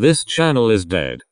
This channel is dead.